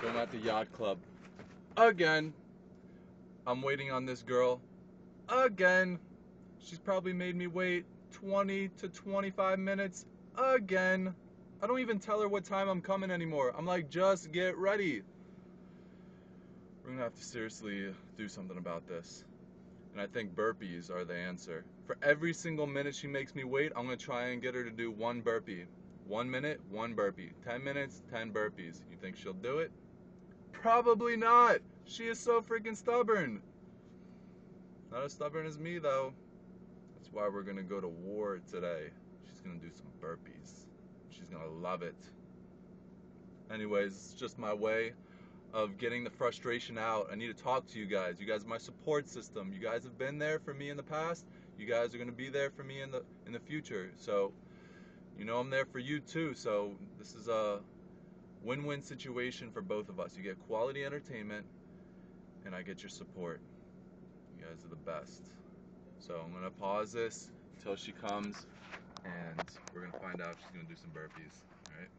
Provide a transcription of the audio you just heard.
So I'm at the yacht club again. I'm waiting on this girl again. She's probably made me wait 20 to 25 minutes again. I don't even tell her what time I'm coming anymore. I'm like, just get ready. We're gonna have to seriously do something about this. And I think burpees are the answer. For every single minute she makes me wait, I'm gonna try and get her to do one burpee. One minute, one burpee. Ten minutes, ten burpees. You think she'll do it? Probably not. She is so freaking stubborn. Not as stubborn as me, though. That's why we're gonna go to war today. She's gonna do some burpees. She's gonna love it. Anyways, it's just my way of getting the frustration out. I need to talk to you guys. You guys are my support system. You guys have been there for me in the past. You guys are gonna be there for me in the in the future. So you know I'm there for you too. So this is a win-win situation for both of us. You get quality entertainment and I get your support. You guys are the best. So I'm gonna pause this until she comes and we're gonna find out if she's gonna do some burpees. Alright?